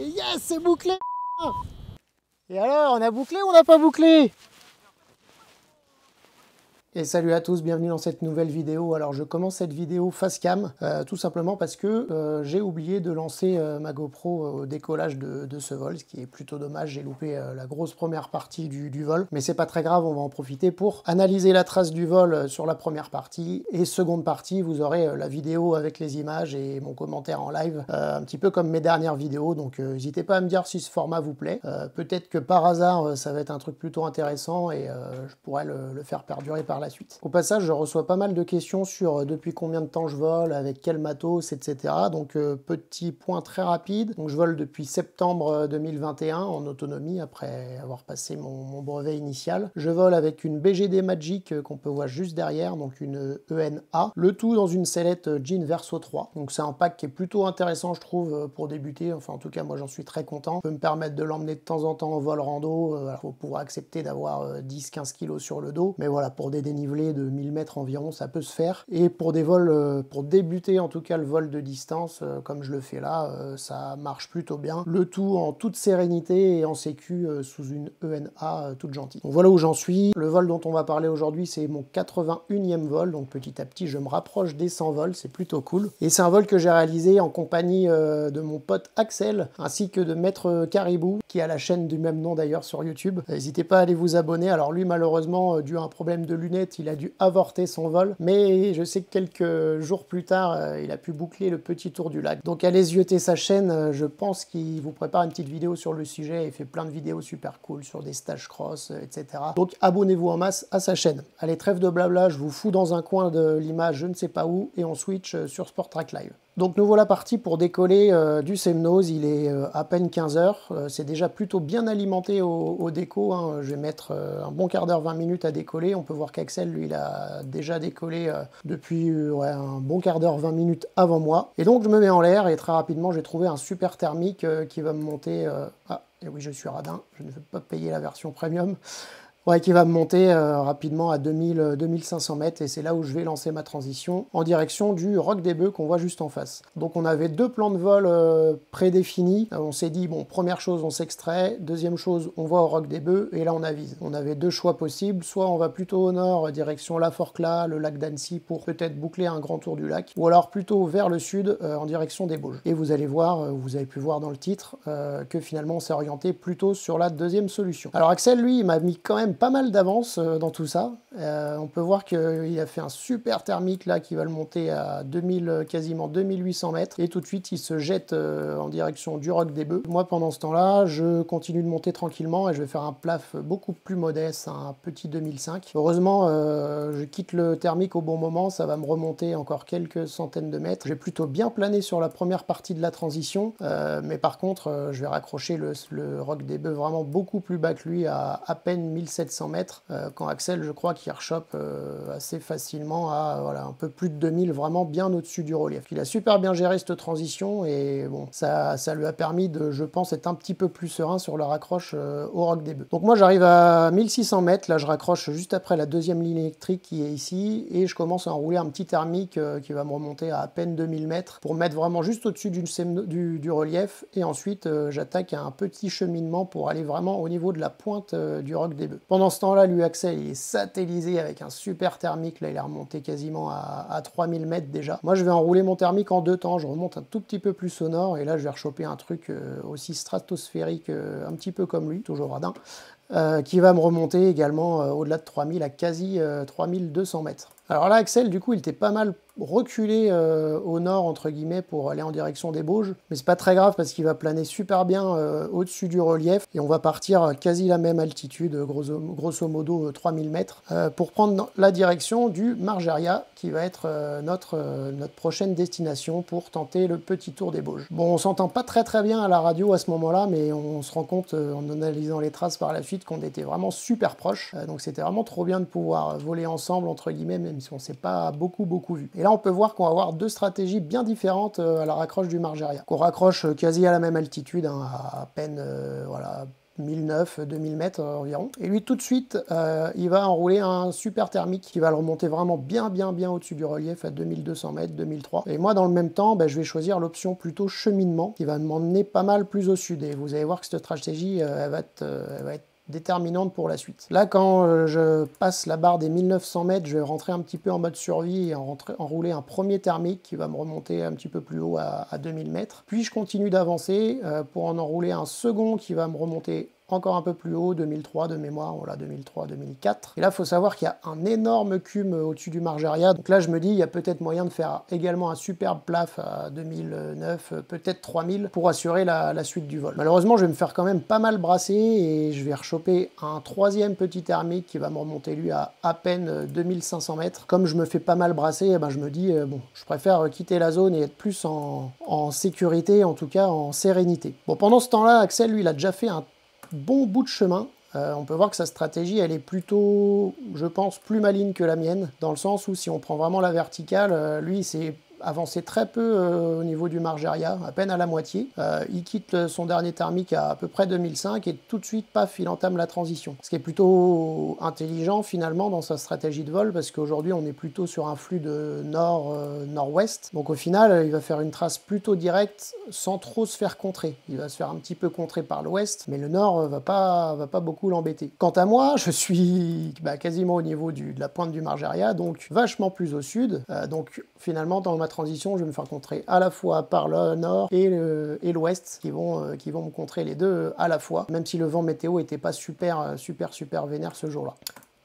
Et yes, c'est bouclé. Et alors, on a bouclé ou on n'a pas bouclé? Et salut à tous, bienvenue dans cette nouvelle vidéo. Alors je commence cette vidéo face cam, euh, tout simplement parce que euh, j'ai oublié de lancer euh, ma GoPro au décollage de, ce vol, ce qui est plutôt dommage, j'ai loupé la grosse première partie du, vol. Mais c'est pas très grave, on va en profiter pour analyser la trace du vol sur la première partie. Et seconde partie, vous aurez la vidéo avec les images et mon commentaire en live, un petit peu comme mes dernières vidéos. Donc n'hésitez pas à me dire si ce format vous plaît. Peut-être que par hasard, ça va être un truc plutôt intéressant et je pourrais le faire perdurer par la suite. Au passage, je reçois pas mal de questions sur euh, depuis combien de temps je vole, avec quel matos, etc. Donc euh, petit point très rapide. Donc je vole depuis septembre 2021 euh, en autonomie après avoir passé mon, brevet initial. Je vole avec une BGD Magic qu'on peut voir juste derrière, donc une ENA. Le tout dans une sellette Jean Verso 3. Donc c'est un pack qui est plutôt intéressant je trouve pour débuter. Enfin en tout cas moi j'en suis très content. peut me permettre de l'emmener de temps en temps en vol rando. Il faut pouvoir accepter d'avoir 10-15 kg sur le dos. Mais voilà pour des dénivelé de 1000 mètres environ, ça peut se faire. Et pour des vols, euh, pour débuter en tout cas le vol de distance, euh, comme je le fais là, euh, ça marche plutôt bien. Le tout en toute sérénité et en sécu sous une ENA toute gentille. Donc voilà où j'en suis. Le vol dont on va parler aujourd'hui, c'est mon 81e vol. Donc petit à petit, je me rapproche des 100 vols. C'est plutôt cool. Et c'est un vol que j'ai réalisé en compagnie de mon pote Axel, ainsi que de Maître Caribou, qui a la chaîne du même nom d'ailleurs sur YouTube. N'hésitez pas à aller vous abonner. Alors lui, malheureusement, dû à un problème de lunettes, il a dû avorter son vol, mais je sais que quelques jours plus tard, euh, il a pu boucler le petit tour du lac. Donc allez yeuter sa chaîne, euh, je pense qu'il vous prépare une petite vidéo sur le sujet, il fait plein de vidéos super cool sur des stages cross, euh, etc. Donc abonnez-vous en masse à sa chaîne. Allez, trêve de blabla, je vous fous dans un coin de l'image, je ne sais pas où, et on switch sur Sport Track Live. Donc nous voilà partis pour décoller euh, du Semnose, il est euh, à peine 15 heures, euh, c'est déjà plutôt bien alimenté au, déco, hein. je vais mettre un bon quart d'heure, 20 minutes à décoller, on peut voir qu'Axel lui il a déjà décollé depuis un bon quart d'heure, 20 minutes avant moi. Et donc je me mets en l'air et très rapidement j'ai trouvé un super thermique qui va me monter... Ah, et oui je suis radin, je ne veux pas payer la version premium. Ouais, qui va me monter euh, rapidement à 2000, 2500 euh, mètres et c'est là où je vais lancer ma transition en direction du Roc des Bœufs qu'on voit juste en face. Donc on avait deux plans de vol euh, prédéfinis. on s'est dit, bon, première chose, on s'extrait. Deuxième chose, on va au Roc des Bœufs et là on avise. On avait deux choix possibles. Soit on va plutôt au nord, direction La Forcla, le lac d'Annecy pour peut-être boucler un grand tour du lac. Ou alors plutôt vers le sud, en direction des Bauges. Et vous allez voir, vous avez pu voir dans le titre, que finalement on s'est orienté plutôt sur la deuxième solution. Alors Axel, lui, il m'a mis quand même pas mal d'avance euh, dans tout ça. Euh, on peut voir qu'il a fait un super thermique là qui va le monter à 2000, quasiment 2800 mètres. Et tout de suite, il se jette euh, en direction du roc des bœufs. Moi, pendant ce temps-là, je continue de monter tranquillement et je vais faire un plaf beaucoup plus modeste, un petit 2005. Heureusement, je quitte le thermique au bon moment. Ça va me remonter encore quelques centaines de mètres. J'ai plutôt bien plané sur la première partie de la transition. mais par contre, je vais raccrocher le, le roc des bœufs vraiment beaucoup plus bas que lui à à peine 1700 mètres, euh, quand Axel, je crois, qu'il rechoppe euh, assez facilement à voilà, un peu plus de 2000, vraiment bien au-dessus du relief. Il a super bien géré cette transition et bon, ça, ça lui a permis de, je pense, être un petit peu plus serein sur le raccroche euh, au Roc des Bœufs. Donc moi, j'arrive à 1600 mètres, là, je raccroche juste après la deuxième ligne électrique qui est ici et je commence à enrouler un petit thermique qui va me remonter à à peine 2000 mètres pour mettre vraiment juste au-dessus du, relief et ensuite j'attaque un petit cheminement pour aller vraiment au niveau de la pointe du Roc des Bœufs. Pendant ce temps-là, lui, Axel, il est satellisé avec un super thermique. Là, il est remonté quasiment à, 3000 mètres déjà. Moi, je vais enrouler mon thermique en deux temps. Je remonte un tout petit peu plus au nord. Et là, je vais rechoper un truc euh, aussi stratosphérique, euh, un petit peu comme lui, toujours radin, euh, qui va me remonter également au-delà de 3000 à quasi 3200 mètres. Alors là, Axel, du coup, il était pas mal reculer euh, au nord, entre guillemets, pour aller en direction des Bauges. Mais c'est pas très grave parce qu'il va planer super bien euh, au-dessus du relief et on va partir quasi la même altitude, grosso, grosso modo 3000 euh, mètres, pour prendre la direction du Margeria qui va être notre, notre prochaine destination pour tenter le petit tour des Bauges. Bon, on s'entend pas très très bien à la radio à ce moment-là, mais on se rend compte en analysant les traces par la suite qu'on était vraiment super proches. donc c'était vraiment trop bien de pouvoir voler ensemble, entre guillemets, même si on s'est pas beaucoup beaucoup vu. Et là, on peut voir qu'on va avoir deux stratégies bien différentes euh, à la raccroche du Margeria. Qu'on raccroche euh, quasi à la même altitude, hein, à peine euh, voilà, 1009, 2000 mètres environ. Et lui, tout de suite, il va enrouler un super thermique qui va le remonter vraiment bien, bien, bien au-dessus du relief à 2200 mètres, 2003. Et moi, dans le même temps, ben, je vais choisir l'option plutôt cheminement qui va m'emmener pas mal plus au sud. Et vous allez voir que cette stratégie, elle va être, elle va être déterminante pour la suite. Là, quand euh, je passe la barre des 1900 mètres, je vais rentrer un petit peu en mode survie et enrouler un premier thermique qui va me remonter un petit peu plus haut à, 2000 mètres. Puis je continue d'avancer euh, pour en enrouler un second qui va me remonter encore un peu plus haut, 2003 de mémoire, voilà 2003, 2004. Et là, il faut savoir qu'il y a un énorme cume au-dessus du Margeria. Donc là, je me dis, il y a peut-être moyen de faire également un superbe plaf à 2009, peut-être 3000, pour assurer la, suite du vol. Malheureusement, je vais me faire quand même pas mal brasser et je vais rechoper un troisième petit thermique qui va me remonter lui à à peine 2500 mètres. Comme je me fais pas mal brasser, eh ben, je me dis, euh, bon, je préfère quitter la zone et être plus en, en sécurité, en tout cas en sérénité. Bon, pendant ce temps-là, Axel, lui, il a déjà fait un bon bout de chemin. Euh, on peut voir que sa stratégie, elle est plutôt, je pense, plus maligne que la mienne, dans le sens où si on prend vraiment la verticale, euh, lui, c'est avancé très peu euh, au niveau du Margeria, à peine à la moitié. Euh, il quitte son dernier thermique à peu près 2005 et tout de suite, paf, il entame la transition. Ce qui est plutôt intelligent finalement dans sa stratégie de vol parce qu'aujourd'hui on est plutôt sur un flux de nord-nord-ouest. Donc au final, il va faire une trace plutôt directe sans trop se faire contrer. Il va se faire un petit peu contrer par l'ouest, mais le nord va pas, va pas beaucoup l'embêter. Quant à moi, je suis bah, quasiment au niveau de la pointe du Margeria, donc vachement plus au sud. Euh, donc finalement, dans ma transition, je vais me faire contrer à la fois par le nord et l'ouest qui, vont, euh, qui vont me contrer les deux à la fois, même si le vent météo n'était pas super, euh, super, super vénère ce jour-là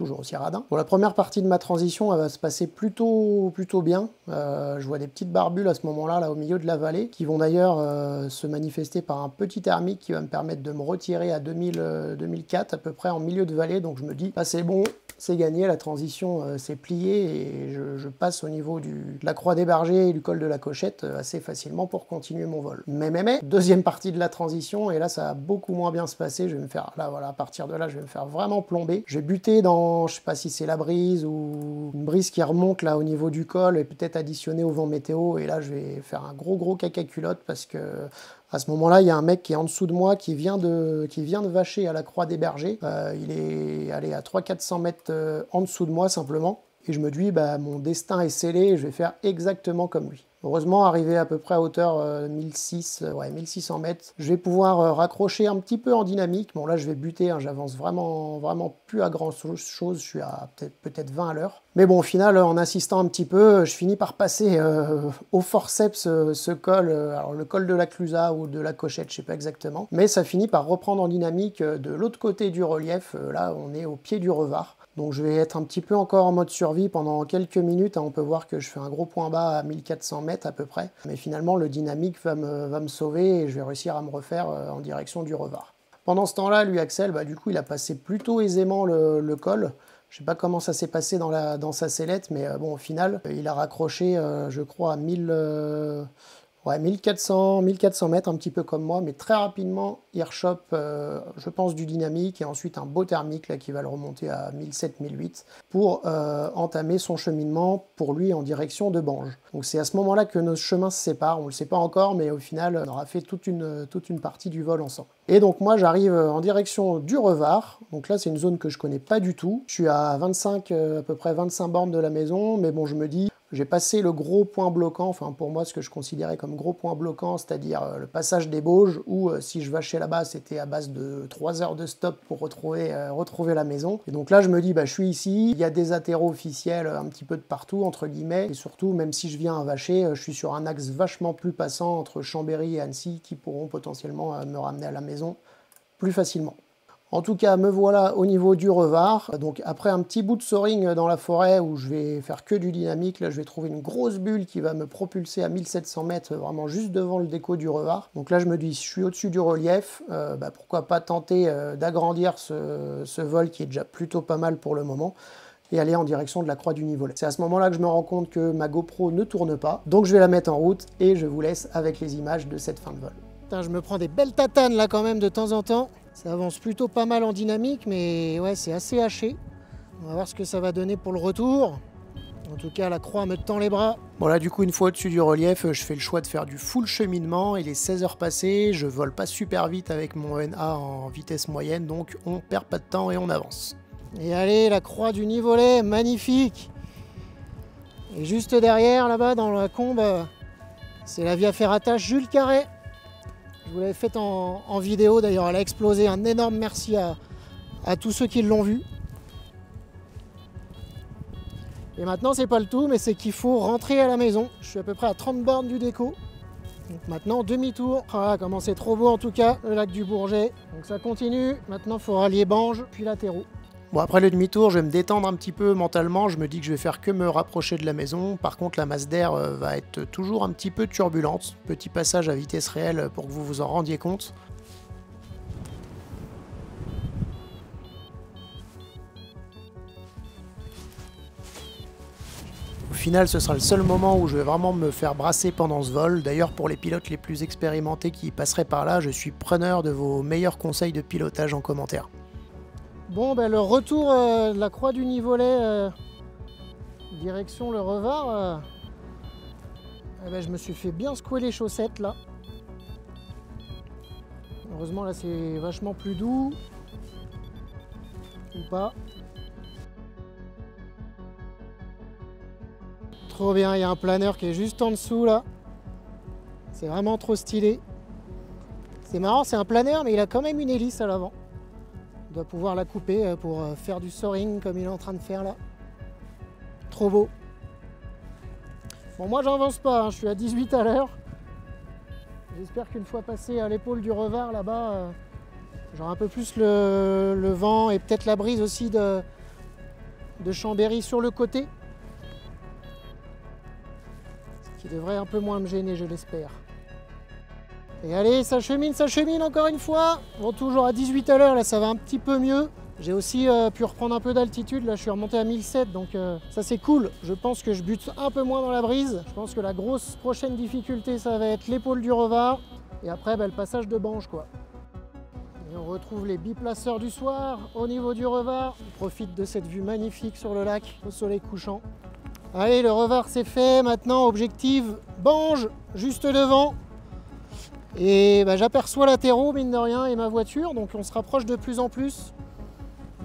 toujours aussi radin. Pour la première partie de ma transition, elle va se passer plutôt, plutôt bien. Euh, je vois des petites barbules à ce moment-là, là au milieu de la vallée, qui vont d'ailleurs se manifester par un petit thermique qui va me permettre de me retirer à 2000, 2004 à peu près en milieu de vallée. Donc je me dis, bah, c'est bon, c'est gagné, la transition euh, s'est pliée et je, passe au niveau de la croix des bergers et du col de la cochette euh, assez facilement pour continuer mon vol. Mais, mais, mais, deuxième partie de la transition, et là ça va beaucoup moins bien se passer, je vais me faire, là voilà, à partir de là, je vais me faire vraiment plomber. Je vais buter dans, je sais pas si c'est la brise ou une brise qui remonte là au niveau du col et peut-être additionner au vent météo, et là je vais faire un gros gros caca culotte parce que à ce moment-là, il y a un mec qui est en dessous de moi qui vient de, qui vient de vacher à la Croix des Bergers. Euh, il est allé à 300-400 mètres euh, en dessous de moi simplement. Et je me dis, bah, mon destin est scellé, je vais faire exactement comme lui. Heureusement, arrivé à peu près à hauteur 1600, euh, ouais, 1600 mètres, je vais pouvoir euh, raccrocher un petit peu en dynamique. Bon, là, je vais buter, hein, j'avance vraiment, vraiment plus à grand chose, je suis à peut-être 20 à l'heure. Mais bon, au final, en insistant un petit peu, je finis par passer euh, au forceps ce col, alors le col de la Clusa ou de la Cochette, je sais pas exactement. Mais ça finit par reprendre en dynamique de l'autre côté du relief. là, on est au pied du revard. Donc je vais être un petit peu encore en mode survie pendant quelques minutes. Hein. On peut voir que je fais un gros point bas à 1400 mètres à peu près. Mais finalement, le dynamique va me, sauver et je vais réussir à me refaire euh, en direction du revard. Pendant ce temps-là, lui, Axel, bah, du coup, il a passé plutôt aisément le, col. Je sais pas comment ça s'est passé dans sa sellette, mais euh, bon, au final, il a raccroché, euh, je crois, à 1000... Ouais, 1400, 1400 mètres, un petit peu comme moi, mais très rapidement, il rechoppe, euh, je pense, du dynamique et ensuite un beau thermique là, qui va le remonter à 1007-1008 pour euh, entamer son cheminement pour lui en direction de Bange. Donc c'est à ce moment-là que nos chemins se séparent, on ne le sait pas encore, mais au final, on aura fait toute une, toute une partie du vol ensemble. Et donc moi, j'arrive en direction du Revard, donc là, c'est une zone que je connais pas du tout. Je suis à 25, euh, à peu près 25 bornes de la maison, mais bon, je me dis, j'ai passé le gros point bloquant, enfin pour moi ce que je considérais comme gros point bloquant, c'est-à-dire euh, le passage des Bauges, où euh, si je vachais là-bas, c'était à base de 3 heures de stop pour retrouver, euh, retrouver la maison. Et donc là, je me dis, bah, je suis ici, il y a des atterros officiels un petit peu de partout, entre guillemets, et surtout, même si je viens à vacher, je suis sur un axe vachement plus passant entre Chambéry et Annecy, qui pourront potentiellement me ramener à la maison plus facilement. En tout cas, me voilà au niveau du revard. Donc après un petit bout de soaring dans la forêt où je vais faire que du dynamique, là je vais trouver une grosse bulle qui va me propulser à 1700 mètres, vraiment juste devant le déco du revard. Donc là je me dis, je suis au-dessus du relief, euh, bah, pourquoi pas tenter euh, d'agrandir ce, vol qui est déjà plutôt pas mal pour le moment et aller en direction de la croix du Nivolet. C'est à ce moment-là que je me rends compte que ma GoPro ne tourne pas, donc je vais la mettre en route et je vous laisse avec les images de cette fin de vol. je me prends des belles tatanes là quand même de temps en temps. Ça avance plutôt pas mal en dynamique, mais ouais, c'est assez haché. On va voir ce que ça va donner pour le retour. En tout cas, la croix me tend les bras. Bon là, du coup, une fois au-dessus du relief, je fais le choix de faire du full cheminement. Il est 16 heures passées, je vole pas super vite avec mon NA en vitesse moyenne, donc on perd pas de temps et on avance. Et allez, la croix du Nivolet, magnifique Et juste derrière, là-bas, dans la combe, c'est la Via Ferrata Jules Carré. Vous l'avais faite en, vidéo, d'ailleurs, elle a explosé. Un énorme merci à, tous ceux qui l'ont vu. Et maintenant, c'est pas le tout, mais c'est qu'il faut rentrer à la maison. Je suis à peu près à 30 bornes du déco. Donc maintenant, demi-tour. Voilà, comment c'est trop beau en tout cas, le lac du Bourget. Donc ça continue. Maintenant, il faut rallier Bange, puis la Terreau. Bon, après le demi-tour, je vais me détendre un petit peu mentalement. Je me dis que je vais faire que me rapprocher de la maison. Par contre, la masse d'air euh, va être toujours un petit peu turbulente. Petit passage à vitesse réelle pour que vous vous en rendiez compte. final, ce sera le seul moment où je vais vraiment me faire brasser pendant ce vol. D'ailleurs, pour les pilotes les plus expérimentés qui passeraient par là, je suis preneur de vos meilleurs conseils de pilotage en commentaire. Bon, ben, le retour euh, de la croix du Nivolet, euh, direction le Revard, euh, eh ben, je me suis fait bien secouer les chaussettes là. Heureusement, là, c'est vachement plus doux. Ou pas. Trop bien, il y a un planeur qui est juste en dessous là. C'est vraiment trop stylé. C'est marrant, c'est un planeur, mais il a quand même une hélice à l'avant. Doit pouvoir la couper euh, pour euh, faire du soaring comme il est en train de faire là. Trop beau. Bon, moi j'avance pas, hein. je suis à 18 à l'heure. J'espère qu'une fois passé à l'épaule du revers là-bas, euh, j'aurai un peu plus le, vent et peut-être la brise aussi de, de Chambéry sur le côté qui devrait un peu moins me gêner, je l'espère. Et allez, ça chemine, ça chemine encore une fois. Bon, toujours à 18 à l'heure, là ça va un petit peu mieux. J'ai aussi euh, pu reprendre un peu d'altitude, là je suis remonté à 1007, donc euh, ça c'est cool. Je pense que je bute un peu moins dans la brise. Je pense que la grosse prochaine difficulté, ça va être l'épaule du revard. Et après, bah, le passage de Bange, quoi. Et on retrouve les biplaceurs du soir au niveau du revard. On profite de cette vue magnifique sur le lac au soleil couchant. Allez, le revers c'est fait. Maintenant, objectif Bange, juste devant. Et bah, j'aperçois la terreau, mine de rien, et ma voiture. Donc on se rapproche de plus en plus.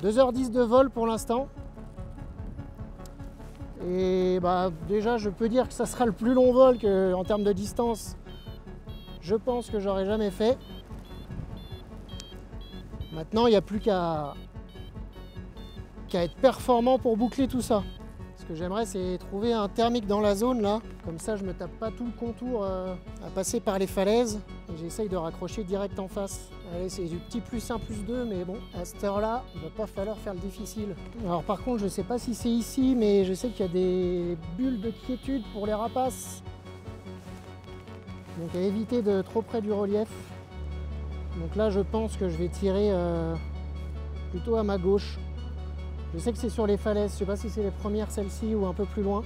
2h10 de vol pour l'instant. Et bah, déjà, je peux dire que ça sera le plus long vol que, en termes de distance. Je pense que j'aurais jamais fait. Maintenant, il n'y a plus qu'à être performant pour boucler tout ça. Ce que j'aimerais, c'est trouver un thermique dans la zone là. Comme ça, je me tape pas tout le contour euh, à passer par les falaises. J'essaye de raccrocher direct en face. Allez, c'est du petit plus 1, plus 2, mais bon, à cette heure-là, il va pas falloir faire le difficile. Alors par contre, je sais pas si c'est ici, mais je sais qu'il y a des bulles de quiétude pour les rapaces. Donc à éviter de trop près du relief. Donc là, je pense que je vais tirer euh, plutôt à ma gauche. Je sais que c'est sur les falaises, je ne sais pas si c'est les premières celles-ci ou un peu plus loin.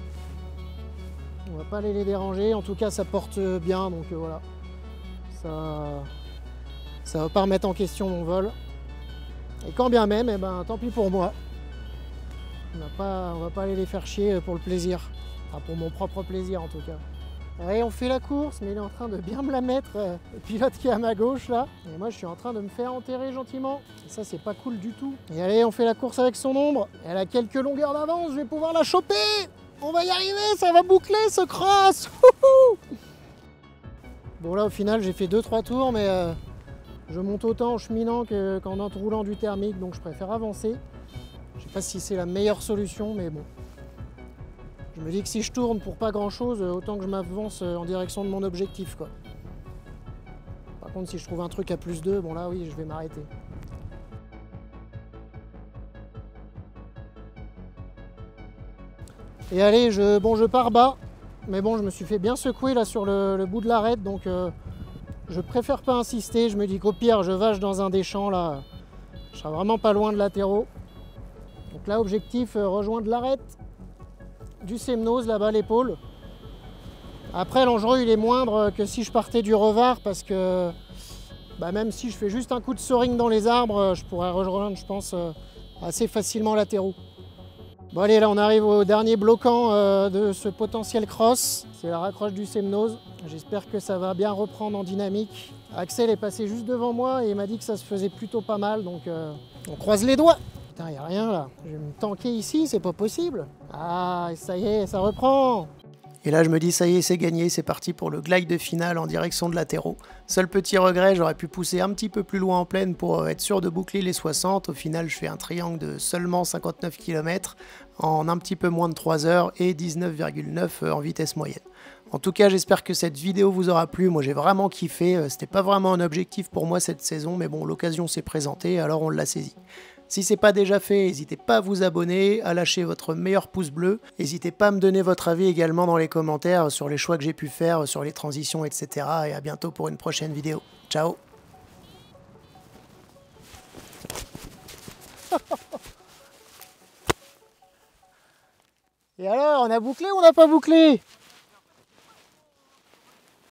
On va pas aller les déranger, en tout cas ça porte bien, donc euh, voilà. Ça ça va pas remettre en question mon vol. Et quand bien même, eh ben, tant pis pour moi. On on va pas aller les faire chier pour le plaisir. Enfin pour mon propre plaisir en tout cas. Allez, on fait la course, mais il est en train de bien me la mettre, euh, le pilote qui est à ma gauche là. Et moi, je suis en train de me faire enterrer gentiment. Et ça, c'est pas cool du tout. Et allez, on fait la course avec son ombre. Elle a quelques longueurs d'avance, je vais pouvoir la choper On va y arriver, ça va boucler ce cross Bon là, au final, j'ai fait 2-3 tours, mais euh, je monte autant en cheminant qu'en roulant du thermique, donc je préfère avancer. Je sais pas si c'est la meilleure solution, mais bon, je me dis que si je tourne pour pas grand chose, autant que je m'avance en direction de mon objectif. Quoi. Par contre, si je trouve un truc à plus 2, bon là oui, je vais m'arrêter. Et allez, je, bon, je pars bas, mais bon, je me suis fait bien secouer là sur le, bout de l'arête, donc euh, je préfère pas insister. Je me dis qu'au pire, je vache dans un des champs là, je serai vraiment pas loin de latéraux. Donc là, objectif, euh, rejoindre l'arête du Semnose là-bas l'épaule. Après l'enjeu il est moindre que si je partais du revard parce que bah, même si je fais juste un coup de soaring dans les arbres, je pourrais rejoindre je pense assez facilement latéraux. Bon allez, là on arrive au dernier bloquant euh, de ce potentiel cross. C'est la raccroche du Semnose. J'espère que ça va bien reprendre en dynamique. Axel est passé juste devant moi et il m'a dit que ça se faisait plutôt pas mal, donc euh, on croise les doigts. Putain, y a rien là. Je vais me tanker ici, c'est pas possible. Ah, ça y est, ça reprend. Et là, je me dis, ça y est, c'est gagné, c'est parti pour le glide de finale en direction de latéraux. Seul petit regret, j'aurais pu pousser un petit peu plus loin en pleine pour euh, être sûr de boucler les 60. Au final, je fais un triangle de seulement 59 km en un petit peu moins de 3 heures et 19,9 euh, en vitesse moyenne. En tout cas, j'espère que cette vidéo vous aura plu. Moi, j'ai vraiment kiffé. Euh, c'était pas vraiment un objectif pour moi cette saison, mais bon, l'occasion s'est présentée, alors on l'a saisi. Si c'est pas déjà fait, n'hésitez pas à vous abonner, à lâcher votre meilleur pouce bleu. N'hésitez pas à me donner votre avis également dans les commentaires sur les choix que j'ai pu faire, sur les transitions, etc. Et à bientôt pour une prochaine vidéo. Ciao Et alors, on a bouclé ou on n'a pas bouclé?